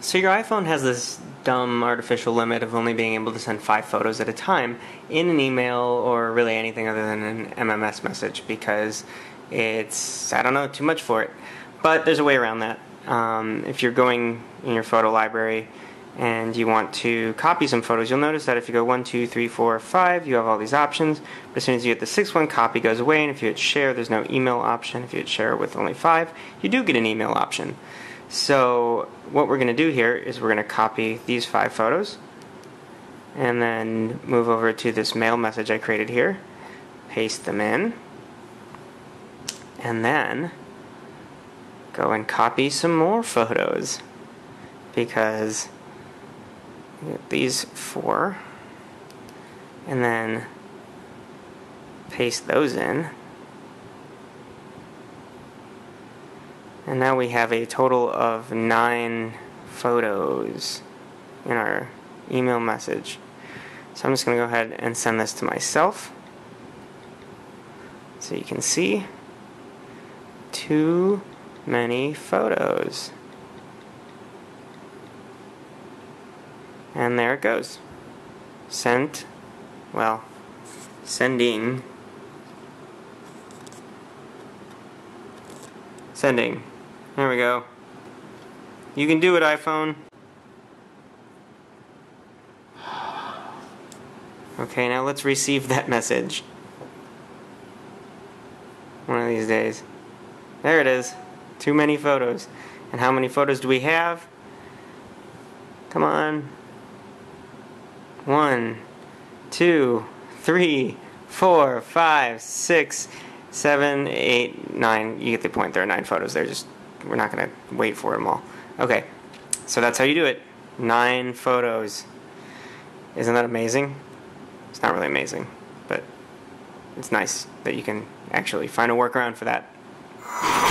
So your iPhone has this dumb artificial limit of only being able to send five photos at a time in an email or really anything other than an MMS message because it's I don't know too much for it. But there's a way around that. Um, if you're going in your photo library and you want to copy some photos, you'll notice that if you go one, two, three, four, five, you have all these options. But as soon as you hit the sixth one, copy goes away, and if you hit share, there's no email option. If you hit share with only five, you do get an email option. So what we're going to do here is we're going to copy these five photos and then move over to this mail message I created here, paste them in, and then go and copy some more photos. Because these four and then paste those in and now we have a total of nine photos in our email message so I'm just going to go ahead and send this to myself so you can see too many photos And there it goes. Sent, well, sending, sending. There we go. You can do it, iPhone. Okay, now let's receive that message. One of these days. There it is. Too many photos. And how many photos do we have? Come on. One, two, three, four, five, six, seven, eight, nine. You get the point. There are nine photos there. Are just we're not gonna wait for them all. Okay, so that's how you do it. Nine photos. Isn't that amazing? It's not really amazing, but it's nice that you can actually find a workaround for that.